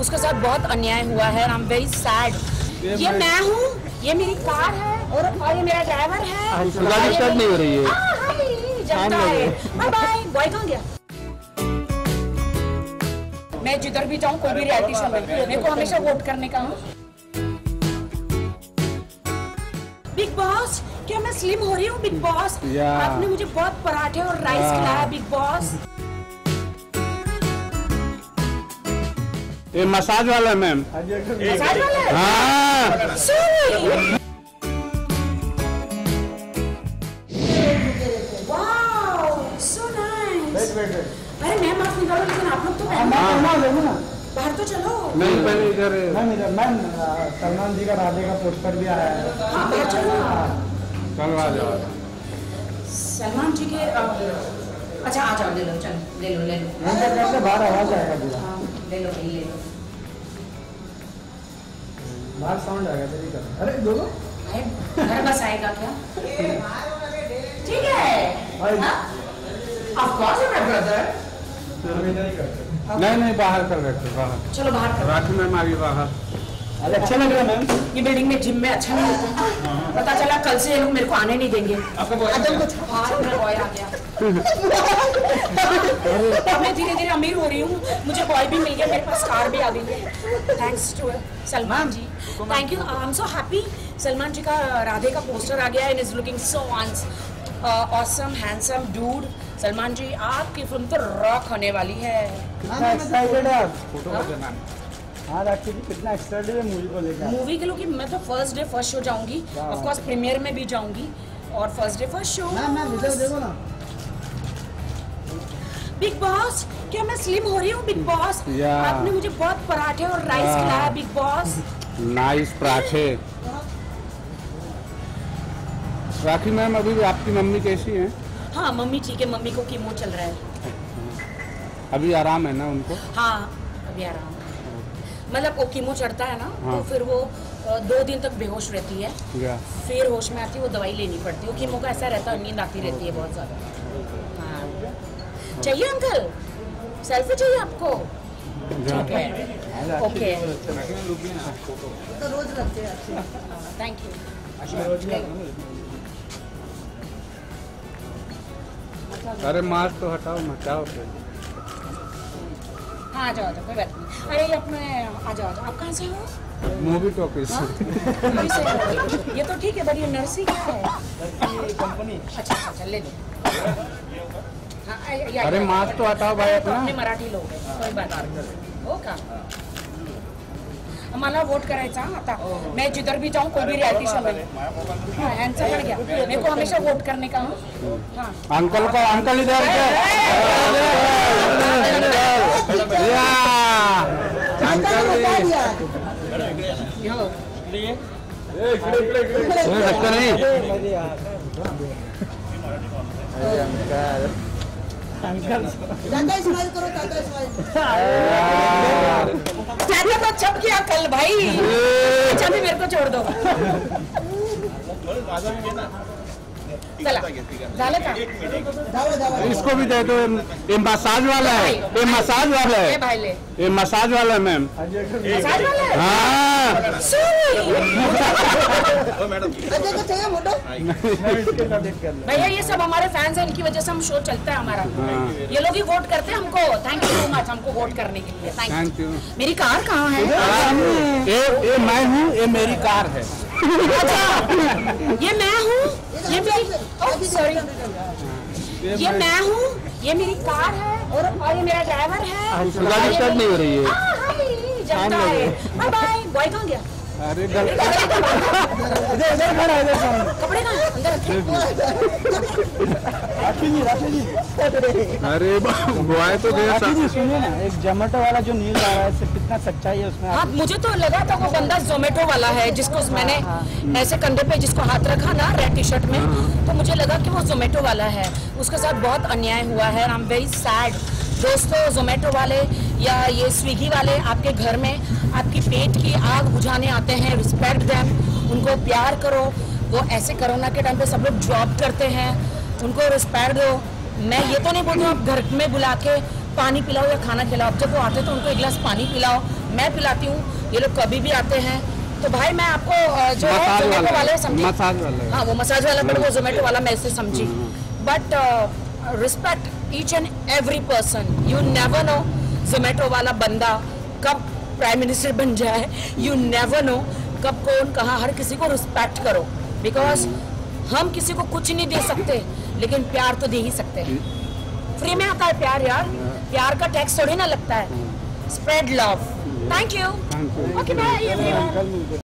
उसके साथ बहुत अन्याय हुआ है। आई एम वेरी सैड ये मैं हूँ ये मेरी कार है और और ये मेरा ड्राइवर है। गाड़ी स्टार्ट नहीं हो रही है। हाँ, जनता है बाय बाय बॉय कहाँ गया? मैं जिधर भी जाऊँ कोई भी रियलिटी शो में। मेरे को हमेशा वोट करने का हूँ। बिग बॉस क्या मैं स्लिम हो रही हूँ बिग बॉस आपने मुझे बहुत पराठे और राइस हाँ। खिलाया बिग बॉस ये मसाज वाला है मैम। है? हाँ. अरे मैं माफ़ निकालो लेकिन आप लोग तो पहन बाहर तो चलो। नहीं पहले इधर मैम इधर मैम सलमान जी का राधे का पोस्टर भी आया है। हाँ बाहर चलो। चलवा जाओ सलमान जी के अच्छा आ जाओ ले लो चलो ले लो ले लो। मैम बाहर आवाज़ आएगा पूरा। हाँ, ले लो भाई ले लो बाहर साउंड आएगा तेरी कर। अरे दोनों भाई घर बस आएगा क्या? ठीक है। हाँ? हम इधर करते नहीं नहीं बाहर कर रखे बाहर। चलो बाहर कर। राखी मैम आ गई बाहर। अच्छा लग रहा मैम। ये बिल्डिंग में जिम में अच्छा नहीं होता। पता चला कल से ये लोग मेरे को आने नहीं देंगे। अदम कुछ हाँ बॉय आ गया। मैं धीरे धीरे अमीर हो रही हूँ। मुझे बॉय भी मिल गया मेरे पास कार भी आ गई है। Thanks to Salman ji. Thank you I am so happy Salman ji का राधे का पोस्टर आ गया and is looking so awesome handsome dude Salman ji आपकी फ़िल्म तो रॉक होने वाली है। एक्साइटेड है आप हाँ राखी कितना एक्साइटेड है मूवी को लेकर। मूवी के लोग मैं तो फ़र्स्ट डे फ़र्स्ट शो जाऊँगी ऑफ़ कोर्स प्रीमियर में भी जाऊँगी और first day first show ma'am ma'am इधर देखो ना। बिग बॉस क्या मैं स्लिम हो रही हूँ बिग बॉस आपने मुझे बहुत पराठे और राइस। खिलाया बिग बॉस नाइस पराठे। राखी मैम अभी आपकी मम्मी कैसी है? हाँ मम्मी ठीक है मम्मी को कीमो चल रहा है। अभी आराम है ना उनको? हाँ अभी आराम। है। मतलब वो कीमो चढ़ता है ना हाँ। तो फिर वो दो दिन तक बेहोश रहती है। या। फिर होश में आती है वो दवाई लेनी पड़ती है। वो कीमो का ऐसा रहता है नींद आती रहती है बहुत ज़्यादा। हाँ। चाहिए अंकल? सेल्फी चाहिए आपको? ठीक है। ओके। तो रोज रखते हैं थैंक यू अरे मास्क तो हटाओ मचाओ फिर। हाँ आ जाओ जाओ कोई बात नहीं अरे अपने आ जाओ जाओ आप कहाँ से हो मूवी टॉकीज दिल्ली से ये तो ठीक है बट ये नर्सिंग क्या है कंपनी अच्छा अच्छा अच्छा ले लो हाँ, अरे मास्क तो हटाओ भाई तो अपना अपने मराठी लोक आहे कोई बात नाही. हो का मला वोट करायचा हा आता मैं जिधर भी जाऊँ कोई भी रियलिटी शो में हाँ यांचं पण घ्या मेरे को हमेशा वोट करने का हूँ हाँ अंकल को अंकल इधर तो छप गया कल भाई अच्छा भी मेरे को छोड़ दो चला। झालं का? धावा धावा इसको भी दे दो ये मसाज वाला है। ये मसाज वाला है। ये मसाज वाला है मैम। मसाज वाला है? हाँ। भैया ये सब हमारे फैंस हैं इनकी वजह से हम शो चलता है हमारा। हाँ। ये लोग ही वोट करते हैं हमको। थैंक यू सो मच हमको वोट करने के लिए। थैंक यू मेरी कार कहाँ है? ये ये मैं हूँ ये मेरी कार है। अच्छा ये मैं हूँ? ये मेरी सॉरी ये मैं हूँ ये मेरी कार है और और ये मेरा ड्राइवर है। गाड़ी स्टार्ट नहीं हो रही है। हाँ, है बाय बाय बॉय कौन गया? अरे इधर इधर खड़ा है, इधर सामने कपड़े कहाँ अंदर रखे। राखी जी राखी जी। अरे बॉय तो गया राखी जी सुनिए ना एक जोमेटो वाला जो न्यूज़ आ रहा है इससे कितना सच्चाई है उसमें हाँ मुझे तो लगा था वो बंदा जोमेटो वाला है जिसको मैंने ऐसे कंधे पे जिसको हाथ रखा ना रेड टी शर्ट में तो मुझे लगा कि वो जोमेटो वाला है। उसके साथ बहुत अन्याय हुआ है आई एम वेरी सैड दोस्तों जोमेटो वाले या ये स्विगी वाले आपके घर में आपकी पेट की आग बुझाने आते हैं रिस्पेक्ट देम उनको प्यार करो। वो ऐसे कोरोना के टाइम पे सब लोग जॉब करते हैं उनको रिस्पेक्ट दो। मैं ये तो नहीं बोलती हूँ आप घर में बुला के पानी पिलाओ या खाना खिलाओ। जब वो आते हैं तो उनको एक गिलास पानी पिलाओ। मैं पिलाती हूँ ये लोग कभी भी आते हैं। तो भाई मैं आपको जो है जोमेटो वाले समझी। हाँ। वो मसाज वाला पर वो जोमेटो वाला मैं ऐसे समझी। But respect each and every person you never know Zomato वाला बंदा कब प्राइम मिनिस्टर बन जाए यू नेवर नो कब कौन कहा हर किसी को रिस्पेक्ट करो। बिकॉज़ हम किसी को कुछ नहीं दे सकते लेकिन प्यार तो दे ही सकते हैं। फ्री में आता है प्यार यार। प्यार का टैक्स थोड़ी ना लगता है। Spread love thank you okay bye everyone